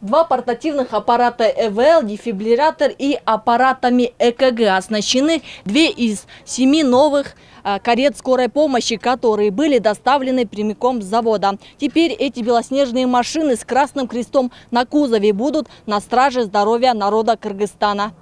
Два портативных аппарата ЭВЛ, дефибриллятор и аппаратами ЭКГ оснащены две из семи новых а, карет скорой помощи, которые были доставлены прямиком с завода. Теперь эти белоснежные машины с красным крестом на кузове будут на страже здоровья народа Кыргызстана.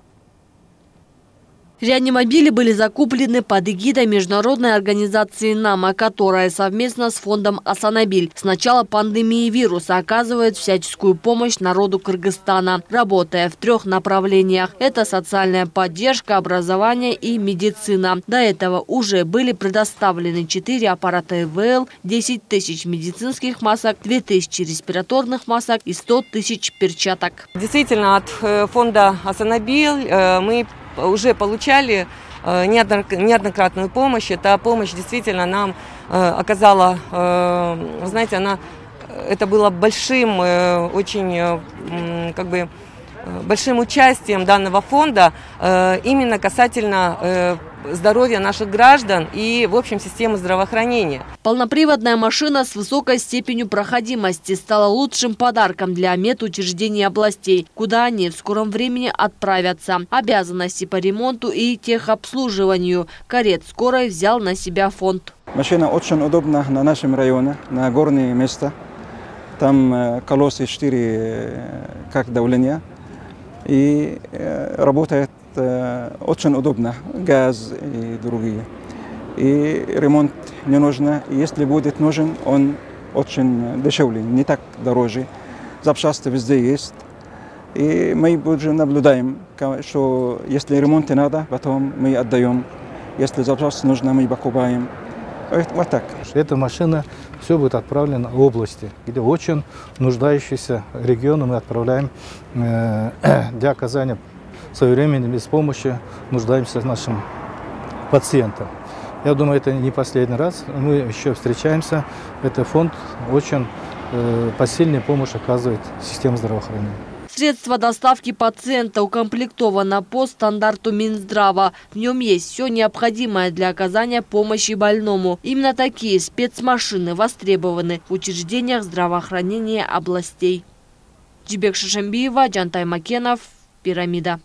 Реанимобили были закуплены под эгидой международной организации НАМА, которая совместно с фондом «Асанабиль» с начала пандемии вируса оказывает всяческую помощь народу Кыргызстана, работая в трех направлениях. Это социальная поддержка, образование и медицина. До этого уже были предоставлены 4 аппарата ИВЛ, 10 тысяч медицинских масок, 2 тысячи респираторных масок и 100 тысяч перчаток. Действительно, от э, фонда «Асанабиль» э, мы уже получали э, неоднократную помощь. Эта помощь действительно нам э, оказала, э, знаете, она, это было большим, очень, как бы, большим участием данного фонда именно касательно здоровья наших граждан и, в общем, системы здравоохранения. Полноприводная машина с высокой степенью проходимости стала лучшим подарком для медучреждений областей, куда они в скором времени отправятся. Обязанности по ремонту и техобслуживанию карет скорой взял на себя фонд. Машина очень удобна на нашем районе, на горные места. Там э, колеса 4 э, как давление и работает очень удобно, газ и другие. И ремонт не нужно. Если будет нужен, он очень дешевле, не так дороже. Запчасти везде есть. И мы уже наблюдаем, что если ремонт надо, потом мы отдаем. Если запчасти нужно, мы покупаем. Вот так. Эта машина все будет отправлено в области, где очень нуждающиеся регионы мы отправляем э, для оказания своевременно, без помощи нуждаемся нашим пациентам. Я думаю, это не последний раз. Мы еще встречаемся. Это фонд очень э, посильную помощь оказывает системе здравоохранения. Средство доставки пациента укомплектовано по стандарту Минздрава. В нем есть все необходимое для оказания помощи больному. Именно такие спецмашины востребованы в учреждениях здравоохранения областей. Джибек Шишембиева, Джантай Макенов, Пирамида.